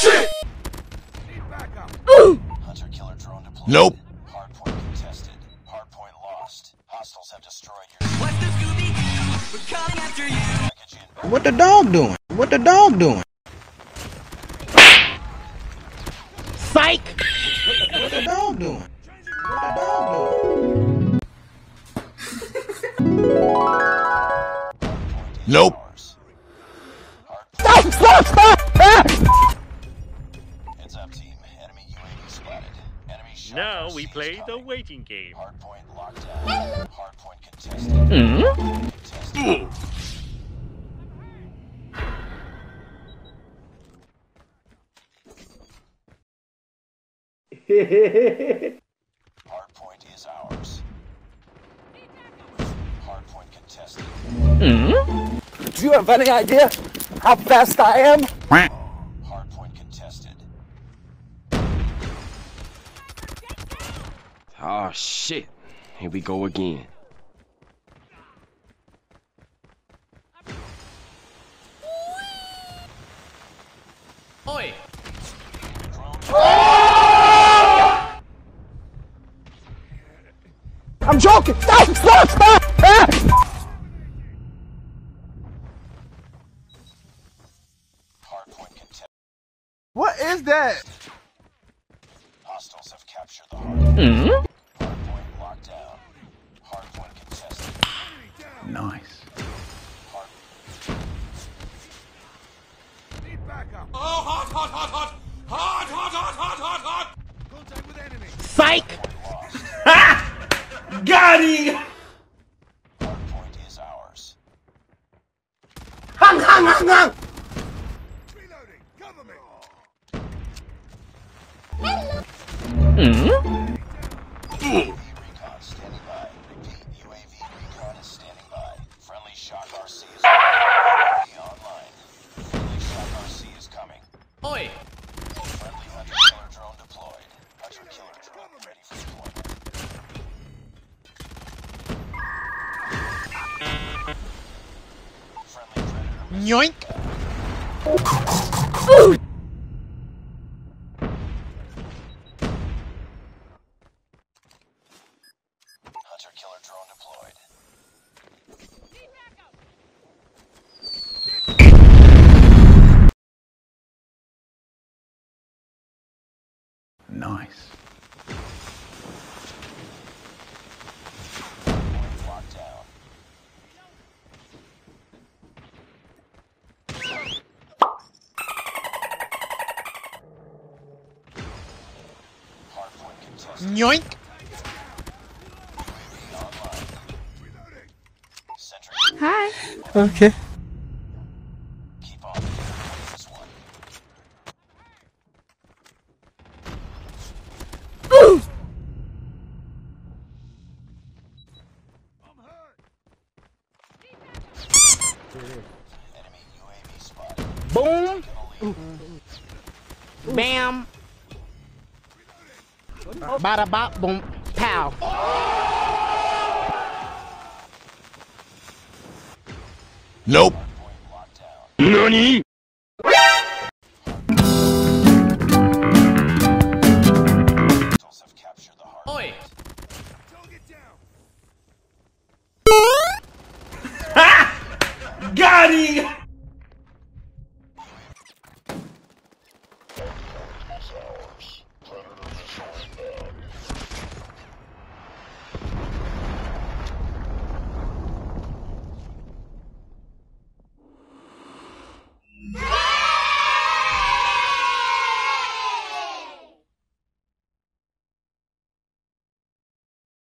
shit! Hunter killer drone deployed. Nope. Hardpoint contested. Hardpoint lost. Hostiles have destroyed your package in. What the dog doing? What the dog doing? Psych! What the dog doing? What the dog doing? Nope. Stop! Stop! Stop! Now we play is the waiting game. Hardpoint locked down. Hardpoint contested. Hmm? Contested. Hardpoint is ours. Hardpoint contested. Hmm. Do you have any idea how fast I am? Oh shit. Here we go again. Oi! I'm joking! Stop! Stop! Stop! Ah! What is that? Hostiles have captured the hardpoint. Hardpoint locked down. Hardpoint contested. Nice. Hard- Psych! Got him! Hardpoint is ours. Hung, hung, hung, hung! UAV hmm? recon standing by. Hmm? Repeat, UAV recon is standing by. Friendly shock RC is Friendly predator Yoink! hunter killer drone deployed. Nice. Yoink! Hi. Okay. keep on. This one. Enemy UAV spotted. Boom! Gonna leave. Bam! Bada bop boom pow. Nope. Hardpoint locked down. Nani?